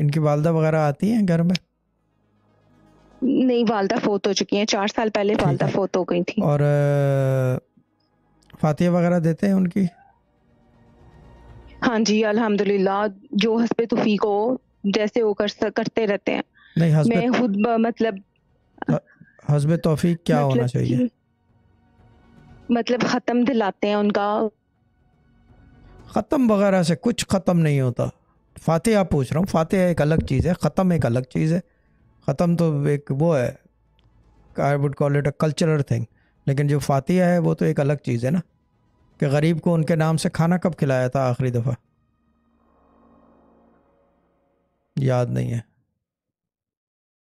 इनकी वालदा वगैरह आती हैं घर में? नहीं वालदा फोत हो चुकी हैं। चार साल पहले वालदा फोत हो गई थी। और फातिया वगैरह देते हैं उनकी? हाँ जी अल्हम्दुलिल्लाह जो हस्बे तौफीक हो जैसे वो कर करते रहते हैं। नहीं हस्बे मैं खुद मतलब हस्ब तौफीक क्या होना मतलब चाहिए? मतलब खत्म दिलाते हैं उनका। ख़त्म वगैरह से कुछ ख़त्म नहीं होता। फातिहा पूछ रहा हूँ, फातिहा एक अलग चीज़ है, ख़त्म एक अलग चीज़ है। ख़त्म तो एक वो है I would call it a cultural thing लेकिन जो फातिहा है, वो तो एक अलग चीज़ है ना, कि गरीब को उनके नाम से खाना कब खिलाया था आखिरी दफ़ा? याद नहीं है।